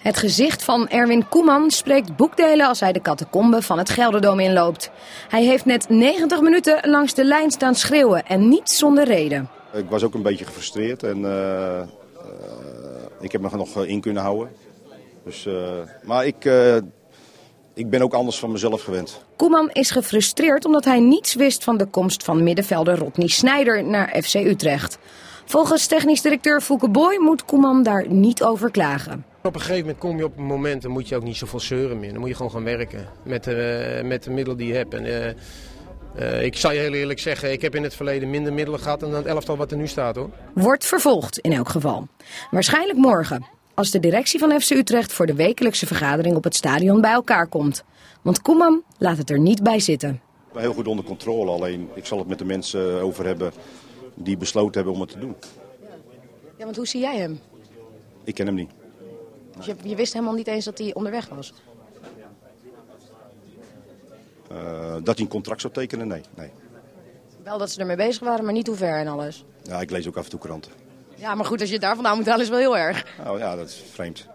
Het gezicht van Erwin Koeman spreekt boekdelen als hij de catacombe van het Gelderdome inloopt. Hij heeft net 90 minuten langs de lijn staan schreeuwen en niet zonder reden. Ik was ook een beetje gefrustreerd en uh, uh, ik heb me nog in kunnen houden. Dus, uh, maar ik, ik ben ook anders van mezelf gewend. Koeman is gefrustreerd omdat hij niets wist van de komst van middenvelder Rodney Snijder naar FC Utrecht. Volgens technisch directeur Fouke Boy moet Koeman daar niet over klagen. Op een gegeven moment kom je op een moment, dan moet je ook niet zoveel zeuren meer. Dan moet je gewoon gaan werken met, uh, met de middelen die je hebt. En, uh, uh, ik zal je heel eerlijk zeggen, ik heb in het verleden minder middelen gehad dan het elftal wat er nu staat hoor. Wordt vervolgd in elk geval. Waarschijnlijk morgen, als de directie van FC Utrecht voor de wekelijkse vergadering op het stadion bij elkaar komt. Want Koeman laat het er niet bij zitten. Heel goed onder controle, alleen ik zal het met de mensen over hebben die besloten hebben om het te doen. Ja, want hoe zie jij hem? Ik ken hem niet. Dus je, je wist helemaal niet eens dat hij onderweg was? Uh, dat hij een contract zou tekenen? Nee, nee. Wel dat ze ermee bezig waren, maar niet hoe ver en alles. Ja, ik lees ook af en toe kranten. Ja, maar goed, als je het daar vandaan moet halen is wel heel erg. Nou ja, dat is vreemd.